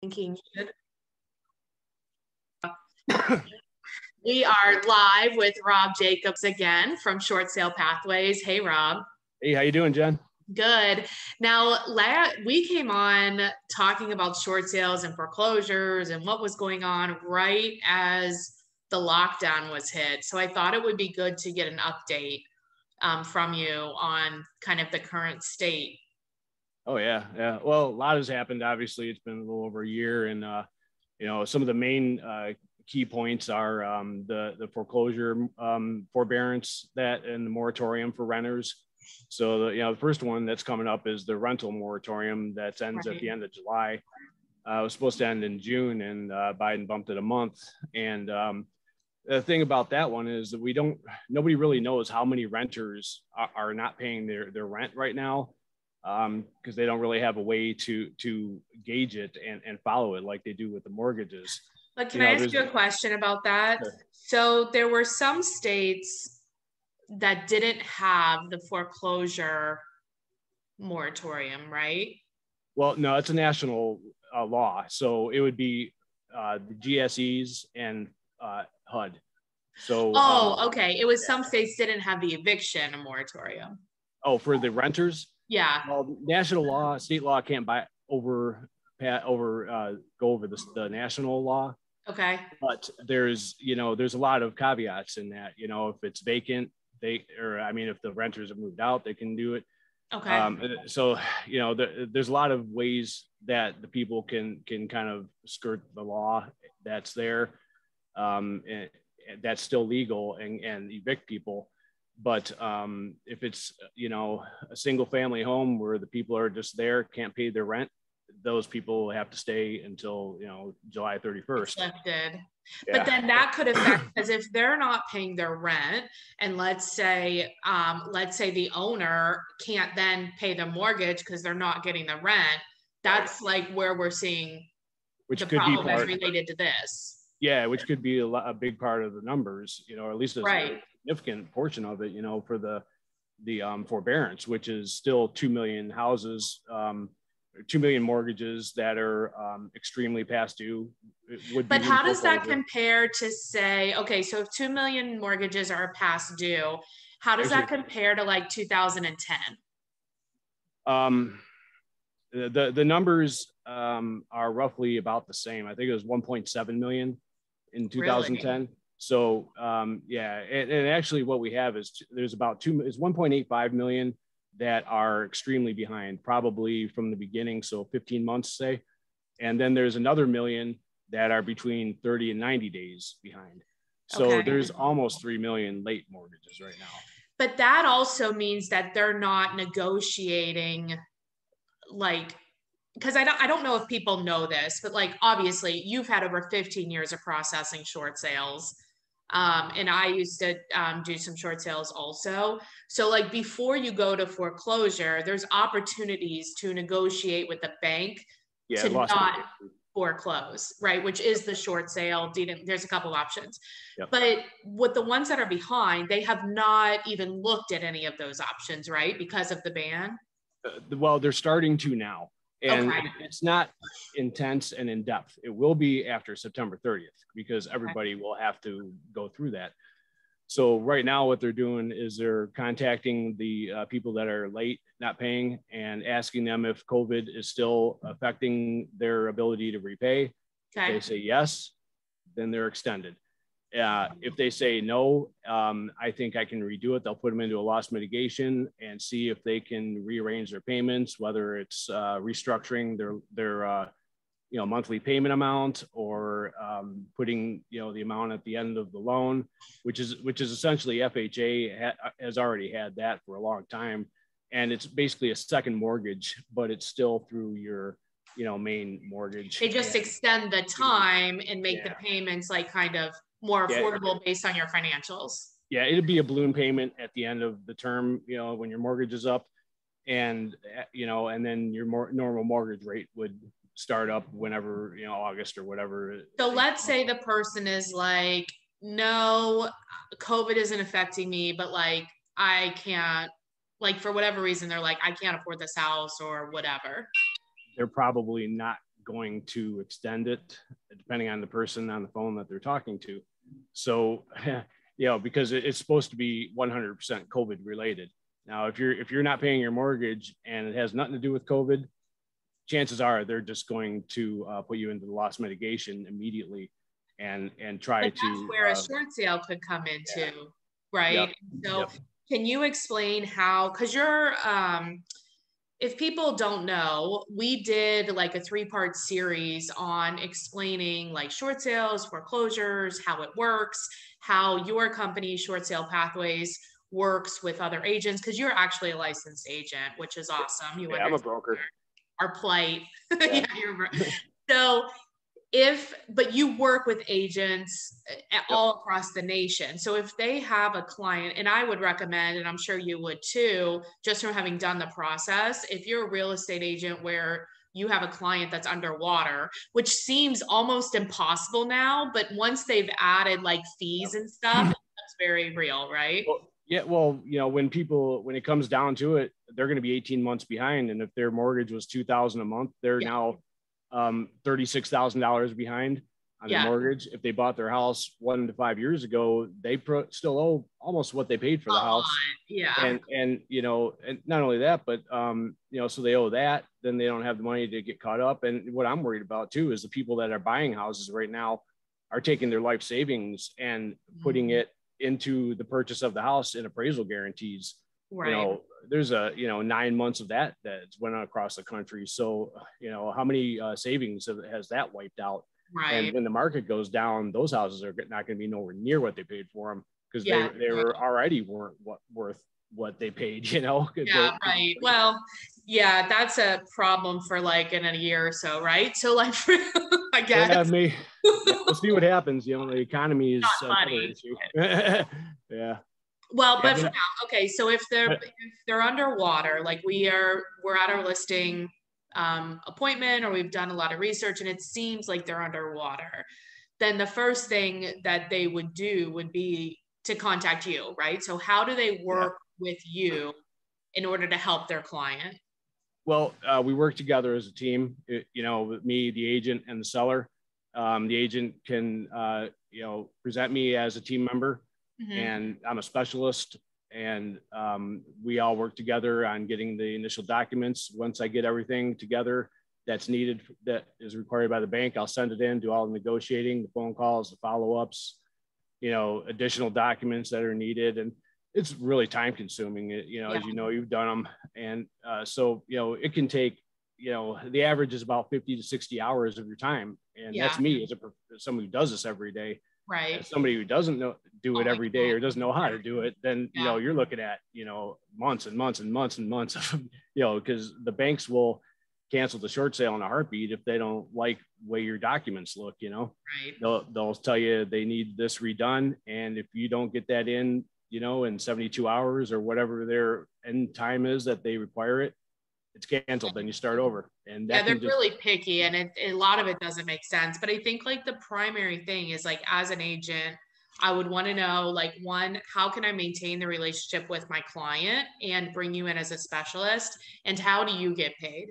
thinking we are live with Rob Jacobs again from Short Sale Pathways. Hey, Rob. Hey, how you doing, Jen? Good. Now, we came on talking about short sales and foreclosures and what was going on right as the lockdown was hit. So I thought it would be good to get an update um, from you on kind of the current state Oh yeah, yeah. Well, a lot has happened. Obviously, it's been a little over a year, and uh, you know some of the main uh, key points are um, the the foreclosure um, forbearance that and the moratorium for renters. So the you know the first one that's coming up is the rental moratorium that ends right. at the end of July. Uh, it was supposed to end in June, and uh, Biden bumped it a month. And um, the thing about that one is that we don't nobody really knows how many renters are, are not paying their their rent right now because um, they don't really have a way to to gauge it and, and follow it like they do with the mortgages. But can you know, I ask you a question about that? Sure. So there were some states that didn't have the foreclosure moratorium, right? Well, no, it's a national uh, law, so it would be uh, the GSEs and uh, HUD. So. Oh, um, okay. It was some states didn't have the eviction moratorium. Oh, for the renters. Yeah. Well, national law, state law can't buy over over uh, go over the, the national law. Okay. But there's you know there's a lot of caveats in that you know if it's vacant they or I mean if the renters have moved out they can do it. Okay. Um, so you know the, there's a lot of ways that the people can can kind of skirt the law that's there, um, and, and that's still legal and and evict people. But um, if it's you know a single family home where the people are just there can't pay their rent, those people have to stay until you know July 31st. Accepted. Yeah. But then that could affect because if they're not paying their rent, and let's say, um, let's say the owner can't then pay the mortgage because they're not getting the rent. That's like where we're seeing which the could problem be part, related to this. Yeah, which could be a, a, big part of the numbers, you know, or at least right. Significant portion of it, you know, for the the um, forbearance, which is still two million houses, um, two million mortgages that are um, extremely past due. but how does that compare to say, okay, so if two million mortgages are past due, how does Actually, that compare to like 2010? Um, the the numbers um, are roughly about the same. I think it was 1.7 million in 2010. Really? So um, yeah, and, and, actually what we have is there's about two, it's 1.85 million that are extremely behind, probably from the beginning, so 15 months say, and then there's another million that are between 30 and 90 days behind. So okay. there's almost 3 million late mortgages right now. But that also means that they're not negotiating like because I don't I don't know if people know this, but like obviously you've had over 15 years of processing short sales. Um, and I used to um, do some short sales also. So like before you go to foreclosure, there's opportunities to negotiate with the bank yeah, to not foreclose, right? Which is the short sale. There's a couple options, yep. but with the ones that are behind, they have not even looked at any of those options, right? Because of the ban. Uh, well, they're starting to now and okay. it's not intense and in depth. It will be after September 30th because everybody okay. will have to go through that. So right now, what they're doing is they're contacting the uh, people that are late, not paying, and asking them if COVID is still affecting their ability to repay. Okay. If they say yes, then they're extended. Uh, if they say no, um, I think I can redo it. They'll put them into a loss mitigation and see if they can rearrange their payments, whether it's uh, restructuring their their uh, you know monthly payment amount or um, putting you know the amount at the end of the loan, which is which is essentially FHA ha- has already had that for a long time, and it's basically a second mortgage, but it's still through your you know main mortgage. They just and, extend the time and make yeah. the payments like kind of more affordable yeah. based on your financials. Yeah, it'd be a balloon payment at the end of the term, you know, when your mortgage is up and eh, you know, and then your more normal mortgage rate would start up whenever, you know, August or whatever. So let's say the person is like, no, COVID isn't affecting me, but like I can't like for whatever reason they're like, I can't afford this house or whatever. They're probably not going to extend it depending on the person on the phone that they're talking to. So, you know, because it's supposed to be 100% COVID related. Now, if you're if you're not paying your mortgage and it has nothing to do with COVID, chances are they're just going to uh, put you into the loss mitigation immediately and and try but to. where uh, a short sale could come into, yeah. right? Yep. So, yep. can you explain how? Because you're um, if people don't know, we did like a three part series on explaining like short sales, foreclosures, how it works, how your company, Short Sale Pathways, works with other agents because you're actually a licensed agent, which is awesome. You yeah, I'm a broker. Our plight. Yeah. yeah, so if but you work with agents eh, yep. all across the nation. So if they have a client and i would recommend and i'm sure you would too just from having done the process if you're a real estate agent where you have a client that's underwater which seems almost impossible now but once they've added like fees and stuff that's very real right? Well, yeah well you know when people when it comes down to it they're going to be 18 months behind and if their mortgage was 2000 a month they're now um, $36,000 behind on yeah. the mortgage. If they bought their house one to five years ago, they pro- still owe almost what they paid for the house. Yeah. And, and, you know, and not only that, but, um, you know, so they owe that, then they don't have the money to get caught up. And what I'm worried about too, is the people that are buying houses right now are taking their life savings and putting mm-hmm. it into the purchase of the house in appraisal guarantees. Right. You know, there's a you know nine months of that that's went across the country. So you know how many uh, savings have, has that wiped out? Right. And when the market goes down, those houses are not going to be nowhere near what they paid for them because yeah. they, they were already weren't what, worth what they paid. You know. Yeah. right. Well, yeah, that's a problem for like in a year or so, right? So like, I guess. Yeah, me. yeah, we'll see what happens. You know, the economy is not funny. yeah. Well, but for now, okay. So if they're if they're underwater, like we are, we're at our listing um, appointment, or we've done a lot of research, and it seems like they're underwater. Then the first thing that they would do would be to contact you, right? So how do they work yeah. with you in order to help their client? Well, uh, we work together as a team. It, you know, me, the agent, and the seller. Um, the agent can, uh, you know, present me as a team member mm-hmm. and I'm a specialist. And um, we all work together on getting the initial documents. Once I get everything together that's needed, that is required by the bank, I'll send it in, do all the negotiating, the phone calls, the follow ups, you know, additional documents that are needed. And it's really time consuming, you know, yeah. as you know, you've done them. And uh, so, you know, it can take you know the average is about 50 to 60 hours of your time and yeah. that's me as a someone who does this every day right as somebody who doesn't know do it oh every day God. or doesn't know how to do it then yeah. you know you're looking at you know months and months and months and months of you know because the banks will cancel the short sale in a heartbeat if they don't like way your documents look you know right they'll, they'll tell you they need this redone and if you don't get that in you know in 72 hours or whatever their end time is that they require it it's canceled then you start over. And yeah they're just... really picky and it, a lot of it doesn't make sense. But i think like the primary thing is like as an agent i would want to know like one how can i maintain the relationship with my client and bring you in as a specialist? And how do you get paid?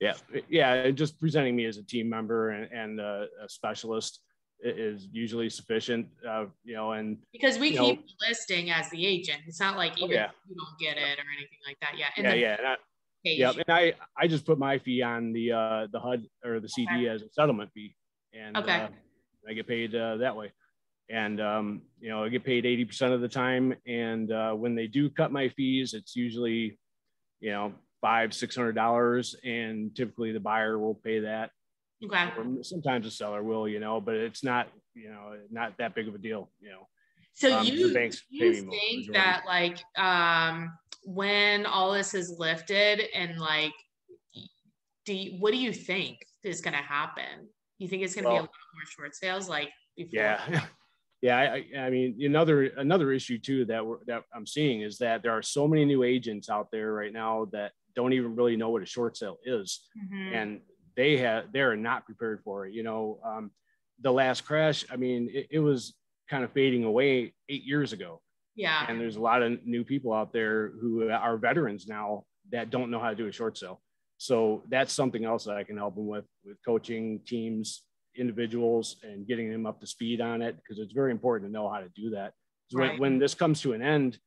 Yeah yeah just presenting me as a team member and, and a, a specialist is usually sufficient uh, you know and because we keep know, listing as the agent. It's not like oh, even oh, yeah. you don't get it or anything like that yeah and yeah yeah page. Yeah, and I I just put my fee on the uh the HUD or the CD okay. as a settlement fee, and okay. uh, I get paid uh, that way. And um, you know, I get paid eighty percent of the time, and uh, when they do cut my fees, it's usually, you know, five six hundred dollars, and typically the buyer will pay that. Okay. Or sometimes the seller will, you know, but it's not, you know, not that big of a deal, you know. So um, you, you think that like um when all this is lifted and like do you, what do you think is going to happen you think it's going to well, be a lot more short sales like before? yeah yeah I, I mean another another issue too that we're that i'm seeing is that there are so many new agents out there right now that don't even really know what a short sale is mm-hmm. and they have they're not prepared for it you know um, the last crash i mean it, it was kind of fading away eight years ago yeah. And there's a lot of new people out there who are veterans now that don't know how to do a short sale. So that's something else that I can help them with, with coaching teams, individuals, and getting them up to speed on it because it's very important to know how to do that. Right. When, when this comes to an end,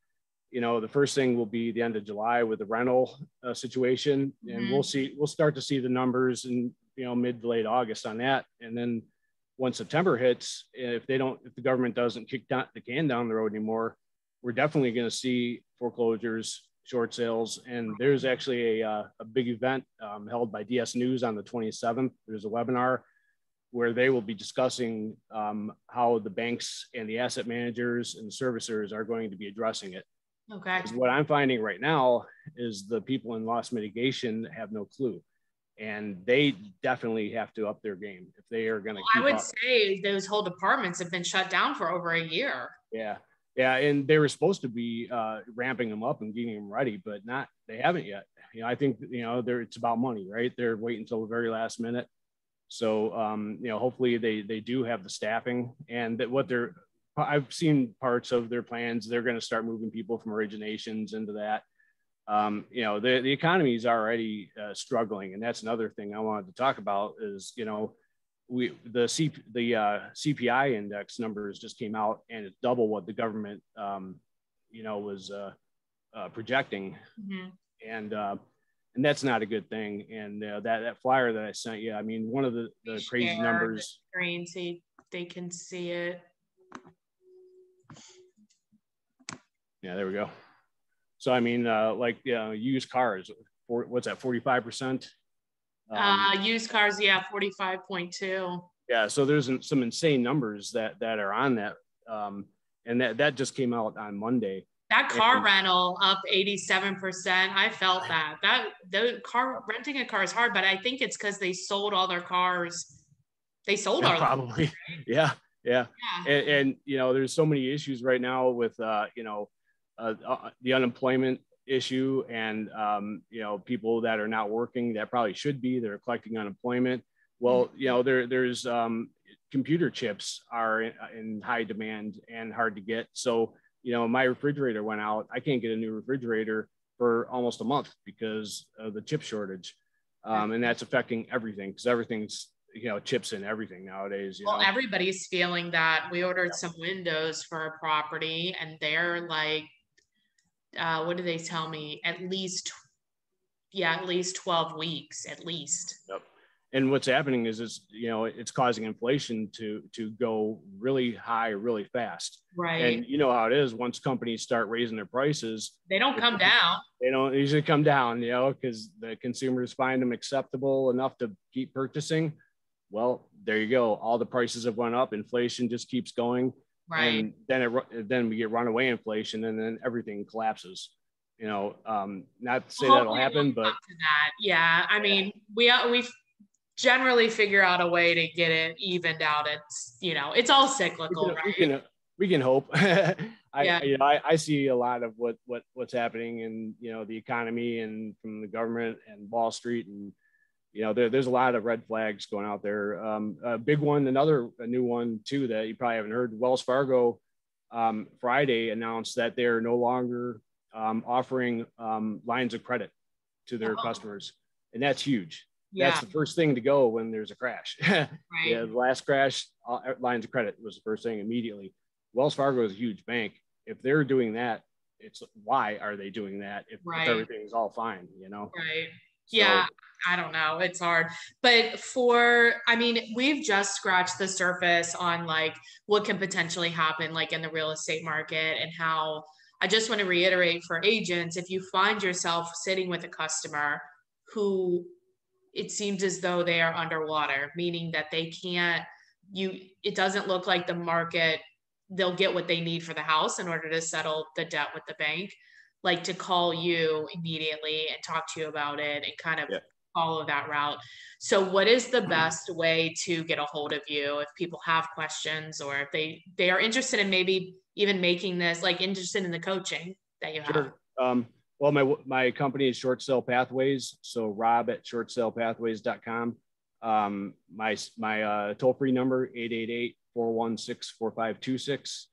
you know, the first thing will be the end of July with the rental uh, situation, and mm-hmm. we'll see. We'll start to see the numbers in you know mid to late August on that, and then once September hits, if they don't, if the government doesn't kick down the can down the road anymore, we're definitely going to see foreclosures, short sales, and there's actually a, uh, a big event um, held by DS News on the 27th. There's a webinar where they will be discussing um, how the banks and the asset managers and servicers are going to be addressing it. Okay. What I'm finding right now is the people in loss mitigation have no clue. And they definitely have to up their game if they are going to. Well, I would up. say those whole departments have been shut down for over a year. Yeah, yeah, and they were supposed to be uh, ramping them up and getting them ready, but not. They haven't yet. You know, I think you know, they're it's about money, right? They're waiting until the very last minute. So, um, you know, hopefully they they do have the staffing and that what they're I've seen parts of their plans. They're going to start moving people from originations into that. Um, you know, the, the economy is already uh, struggling. And that's another thing I wanted to talk about is, you know, we, the C, the uh, CPI index numbers just came out and it's double what the government, um, you know, was uh, uh projecting. Mm-hmm. And, uh, and that's not a good thing. And uh, that, that flyer that I sent you, I mean, one of the, the crazy numbers. The screen so they can see it. Yeah, there we go. So I mean, uh, like uh, used cars, for, what's that, forty five percent? Um, uh, used cars, yeah, forty five point two. Yeah, so there's some insane numbers that that are on that, um, and that that just came out on Monday. That car and, rental up 87%. I felt that. That the car renting a car is hard, but I think it's because they sold all their cars. They sold yeah, all probably. Yeah. Yeah. yeah. And, and, you know, there's so many issues right now with uh, you know, uh, uh, the unemployment issue and um, you know people that are not working that probably should be they're collecting unemployment well mm-hmm. you know there there's um, computer chips are in, in, high demand and hard to get so you know my refrigerator went out i can't get a new refrigerator for almost a month because of the chip shortage um, and that's affecting everything because everything's you know chips in everything nowadays well know? everybody's feeling that we ordered yeah. some windows for a property and they're like uh, what do they tell me? At least, yeah, at least 12 weeks, at least. Yep. And what's happening is, is you know, it's causing inflation to to go really high, really fast. Right. And you know how it is. Once companies start raising their prices, they don't come down. They don't usually come down, you know, because the consumers find them acceptable enough to keep purchasing. Well, there you go. All the prices have went up. Inflation just keeps going right and then it then we get runaway inflation and then everything collapses you know um not to say that'll happen but that. yeah i mean we uh, we generally figure out a way to get it evened out it's you know it's all cyclical we can, right we can, we can hope i yeah. you know I, I see a lot of what what what's happening in you know the economy and from the government and wall street and you know, there, there's a lot of red flags going out there. Um, a big one, another a new one too that you probably haven't heard. Wells Fargo um, Friday announced that they're no longer um, offering um, lines of credit to their oh. customers, and that's huge. Yeah. That's the first thing to go when there's a crash. right. Yeah, the last crash, uh, lines of credit was the first thing immediately. Wells Fargo is a huge bank. If they're doing that, it's why are they doing that if, right. if everything's all fine, you know? Right. So, yeah, I don't know. It's hard. But for, I mean, we've just scratched the surface on like what can potentially happen, like in the real estate market, and how I just want to reiterate for agents if you find yourself sitting with a customer who it seems as though they are underwater, meaning that they can't, you, it doesn't look like the market, they'll get what they need for the house in order to settle the debt with the bank like to call you immediately and talk to you about it and kind of yeah. Follow that route. So what is the best way to get a hold of you if people have questions or if they they are interested in maybe even making this like interested in the coaching that you have? Sure. Um, well, my my company is Short Sale Pathways. So Rob at shortsalepathways.com. Um, my my uh, toll free number 888 416 4526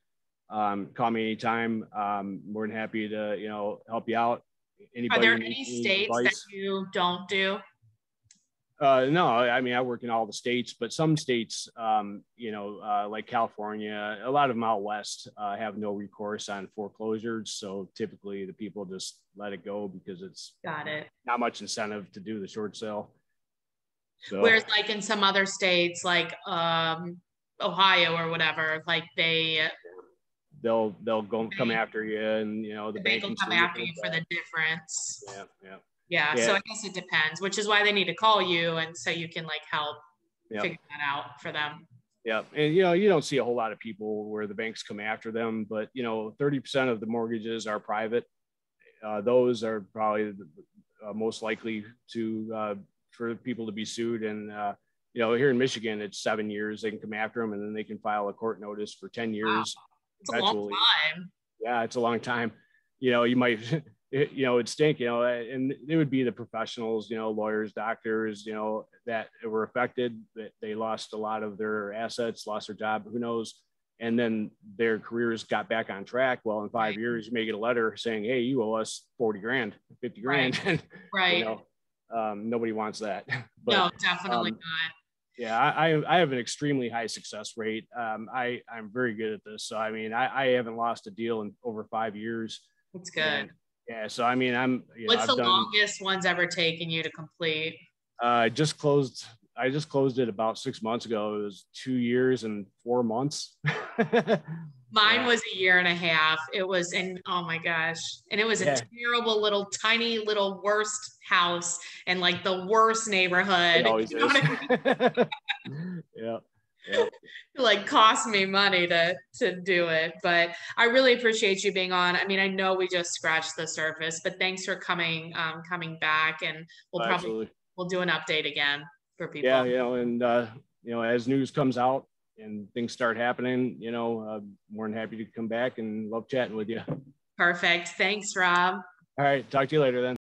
um, call me anytime. Um, more than happy to, you know, help you out. Anybody Are there any states advice? that you don't do? Uh, no, I mean I work in all the states, but some states, um, you know, uh, like California, a lot of them out west uh, have no recourse on foreclosures. So typically, the people just let it go because it's got it. Not much incentive to do the short sale. So. Whereas, like in some other states, like um, Ohio or whatever, like they they'll they'll go come after you, and you know the, the bank will come after you for the difference. Yeah, yeah. Yeah, yeah, so I guess it depends, which is why they need to call you and so you can like help yep. figure that out for them. Yeah, and you know you don't see a whole lot of people where the banks come after them, but you know 30% of the mortgages are private. Uh, those are probably the, uh, most likely to uh, for people to be sued. And uh, you know here in Michigan, it's seven years. They can come after them, and then they can file a court notice for 10 years. Wow. It's a long time. Yeah, it's a long time. You know, you might it, you know, it'd stink, you know, and it would be the professionals, you know, lawyers, doctors, you know, that were affected, that they lost a lot of their assets, lost their job, who knows. And then their careers got back on track. Well, in five years, you may get a letter saying, Hey, you owe us 40 grand, 50 grand. Right. right. you know, um, nobody wants that. but, no, definitely um, not. Yeah, I, I have an extremely high success rate. Um, I, I'm very good at this. So, I mean, I, I haven't lost a deal in over five years. That's good. And, yeah, so I mean, I'm. What's know, the done, longest one's ever taken you to complete? Uh, I just closed. I just closed it about six months ago. It was two years and four months. Mine yeah. was a year and a half. It was in oh my gosh, and it was a terrible little tiny little worst house and like the worst neighborhood. It always you know is. I mean? yeah yep. like cost me money to to do it but i really appreciate you being on. I mean i know we just scratched the surface but thanks for coming um coming back and we'll probably Absolutely. we'll do an update again for people. Yeah you know and uh you know as news comes out and things start happening you know uh, more than happy to come back and love chatting with you. Perfect. Thanks rob. All right. Talk to you later then